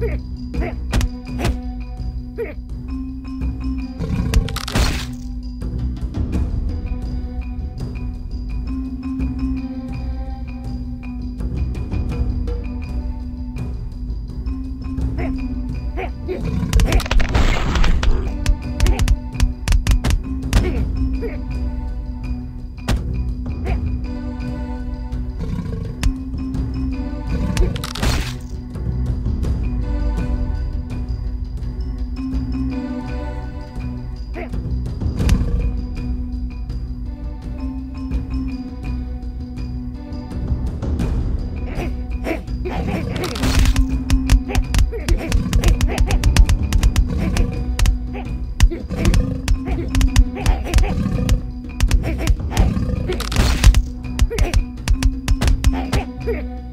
Hey! 就 是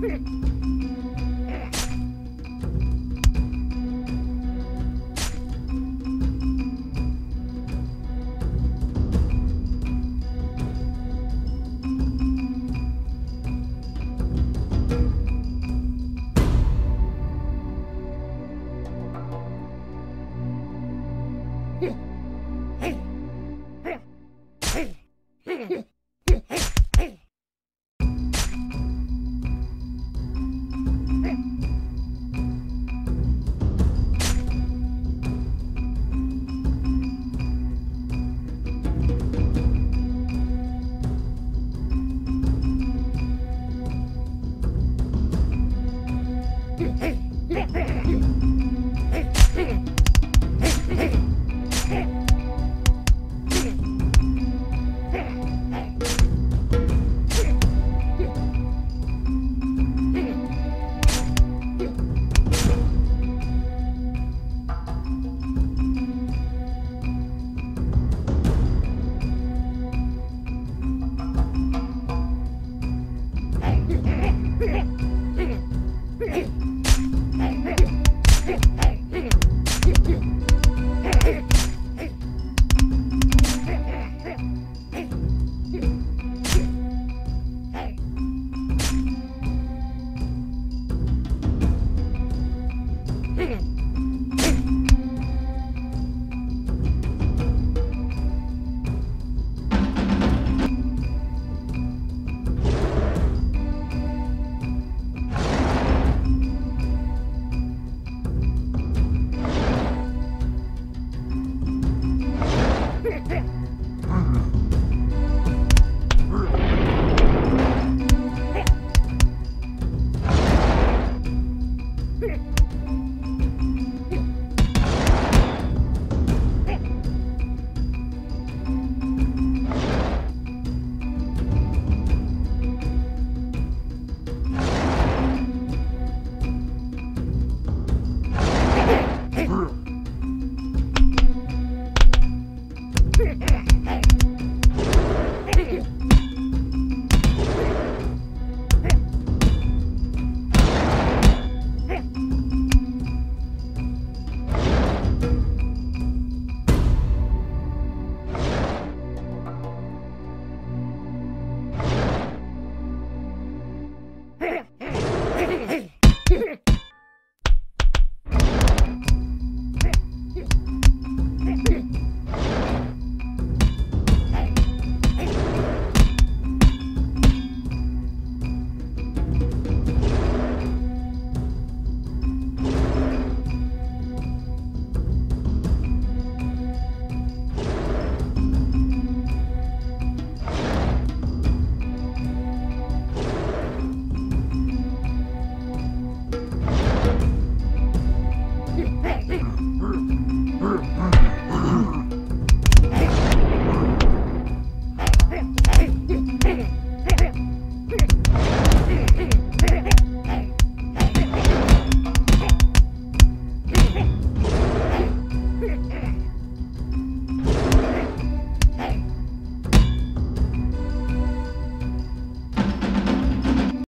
不